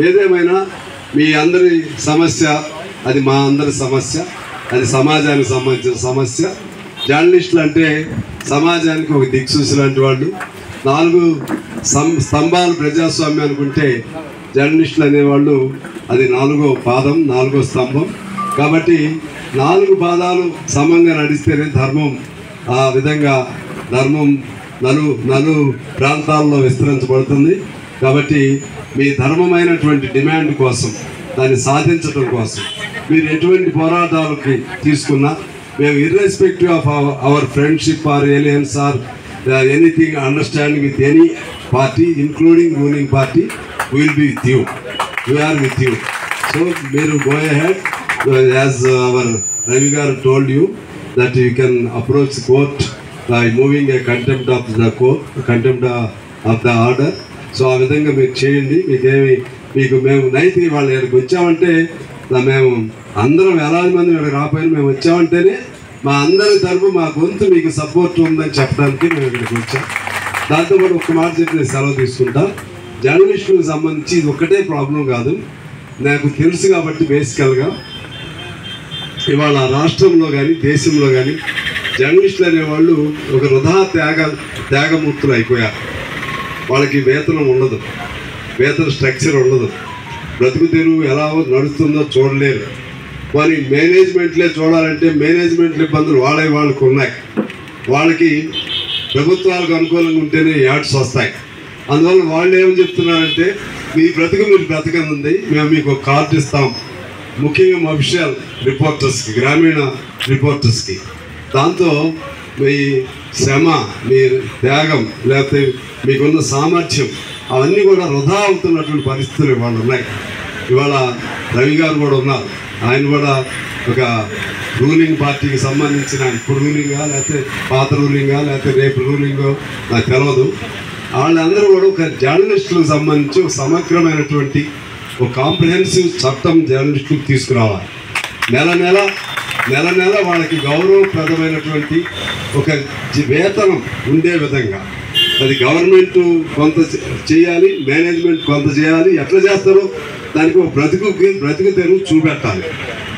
ఏదేమైనా మీ అందరి సమస్య అది మా అందరి సమస్య అది సమాజానికి సంబంధించిన సమస్య. జర్నలిస్టులు అంటే సమాజానికి ఒక దిక్సూసి లాంటి వాళ్ళు. నాలుగు స్తంభాలు ప్రజాస్వామ్యం అనుకుంటే జర్నలిస్టులు అనేవాళ్ళు అది నాలుగో పాదం నాలుగో స్తంభం. కాబట్టి నాలుగు పాదాలు సమంగా నడిస్తేనే ధర్మం. ఆ విధంగా ధర్మం నలు నలు ప్రాంతాల్లో విస్తరించబడుతుంది. కాబట్టి మీ ధర్మమైనటువంటి డిమాండ్ కోసం దాన్ని సాధించడం కోసం మీరు ఎటువంటి పోరాటాలకి తీసుకున్నా మేము irrespective of our friendship or alliance or anything understanding with any party including ruling party will be with you we're with you so మీరు go ahead as our Ravi garu told you that you can approach court by moving a contempt of the court contempt of the order so ఆ విధంగా మీరు చేయండి. మీకేమి మీకు మేము నైతి వాళ్ళు ఇక్కడికి వచ్చామంటే మేము అందరం వేలాది మంది ఇక్కడికి రాపోయినా మేము వచ్చామంటేనే మా అందరి తరపు మా గొంతు మీకు సపోర్ట్ ఉందని చెప్పడానికి మేము ఇక్కడికి వచ్చాం. దాంతో పాటు ఒక్క మాట చెప్పి నేను సెలవు తీసుకుంటా. జర్నలిస్టులకు సంబంధించి ఇది ఒక్కటే ప్రాబ్లం కాదు. నాకు తెలుసు కాబట్టి బేసికల్గా ఇవాళ రాష్ట్రంలో కానీ దేశంలో కానీ జర్నలిస్టులు అనేవాళ్ళు ఒక వృధా త్యాగ త్యాగమూర్తులు అయిపోయారు. వాళ్ళకి వేతనం ఉండదు. వేతన స్ట్రక్చర్ ఉండదు. బ్రతుకు తెరువు ఎలా నడుస్తుందో చూడలేరు. మరి మేనేజ్మెంట్లే చూడాలంటే మేనేజ్మెంట్ ఇబ్బందులు వాళ్ళే వాళ్ళకు ఉన్నాయి. వాళ్ళకి ప్రభుత్వాలకు అనుకూలంగా ఉంటేనే యాడ్స్ వస్తాయి. అందువల్ల వాళ్ళు ఏమని చెప్తున్నారంటే మీ బ్రతుకు మీరు బ్రతకనుంది మేము మీకు ఒక కార్డు ఇస్తాం. ముఖ్యంగా మా రిపోర్టర్స్కి గ్రామీణ రిపోర్టర్స్కి దాంతో మీ శ్రమ మీ త్యాగం లేకపోతే మీకున్న సామర్థ్యం అవన్నీ కూడా వృధా అవుతున్నటువంటి పరిస్థితులు ఇవాళ ఉన్నాయి. ఇవాళ రవి గారు కూడా ఉన్నారు. ఆయన కూడా ఒక రూలింగ్ పార్టీకి సంబంధించిన ఇప్పుడు రూలింగా లేకపోతే పాత రూలింగా లేకపోతే రేపు రూలింగో నాకు తెలియదు వాళ్ళందరూ కూడా ఒక జర్నలిస్టులకు సంబంధించి ఒక సమగ్రమైనటువంటి ఒక కాంప్రహెన్సివ్ చట్టం జర్నలిస్టులకు తీసుకురావాలి. నెల నెల నెల నెల వాళ్ళకి గౌరవప్రదమైనటువంటి ఒక వేతనం ఉండే విధంగా. అది గవర్నమెంట్ కొంత చేయాలి మేనేజ్మెంట్ కొంత చేయాలి ఎట్లా చేస్తారో దానికి ఒక బ్రతుకు బ్రతుకు తెరువు చూపెట్టాలి.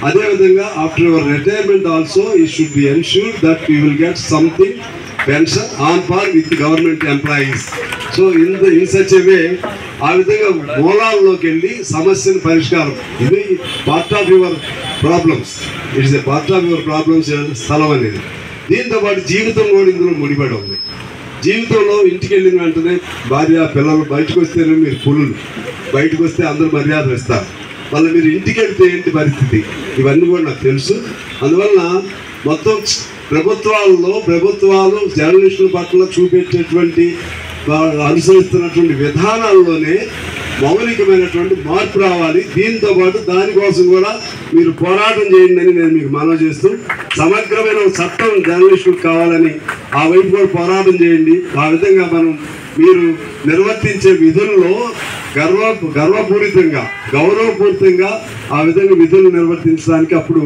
అదేవిధంగా ఆఫ్టర్ యువర్ రిటైర్మెంట్ ఆల్సో ఈ should be ensure that you will get something pension on par with government employees. So in the in such way ఆ విధంగా మూలాల్లోకి వెళ్ళి సమస్యను పరిష్కారం. ఇది part of your problems it's a part of your problems స్థలం అనేది దీంతో పాటు జీవితం కూడా ఇందులో ముడిపడి ఉంది. జీవితంలో ఇంటికి వెళ్ళిన వెంటనే భార్య పిల్లలు బయటకు వస్తేనే మీరు పులులు. బయటకు వస్తే అందరూ మర్యాదలు ఇస్తారు. మళ్ళీ మీరు ఇంటికి వెళ్తే ఏంటి పరిస్థితి? ఇవన్నీ కూడా నాకు తెలుసు. అందువలన మొత్తం ప్రభుత్వాల్లో ప్రభుత్వాలు జర్నలిస్టుల పట్ల చూపించేటువంటి అనుసరిస్తున్నటువంటి విధానాల్లోనే మౌలికమైనటువంటి మార్పు రావాలి. దీంతో పాటు దానికోసం కూడా మీరు పోరాటం చేయండి అని నేను మీకు మనవి చేస్తూ సమగ్రమైన చట్టం జర్నలిస్టులకు కావాలని ఆ వైపు కూడా పోరాటం చేయండి. ఆ విధంగా మనం మీరు నిర్వర్తించే విధుల్లో గర్వ గర్వపూరితంగా గౌరవపూరితంగా ఆ విధంగా విధులు నిర్వర్తించడానికి అప్పుడు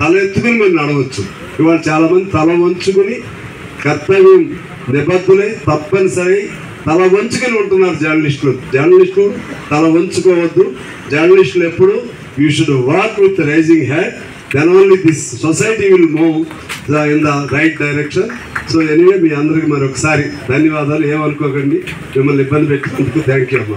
తల ఎత్తుకుని మీరు నడవచ్చు. ఇవాళ చాలామంది తల వంచుకుని కర్తవ్యం నిబద్ధులై తప్పనిసరి తల వంచుకొని ఉంటున్నారు జర్నలిస్టులు. జర్నలిస్టులు తల వంచుకోవద్దు. జర్నలిస్టులు ఎప్పుడు you should walk with raising head then only this society will move in the right direction so anyway మీ అందరికి మరొకసారి ధన్యవాదాలు. ఏమనుకోకండి? మిమ్మల్ని ఇబ్బంది పెట్టినందుకు థ్యాంక్ యూ అమ్మా.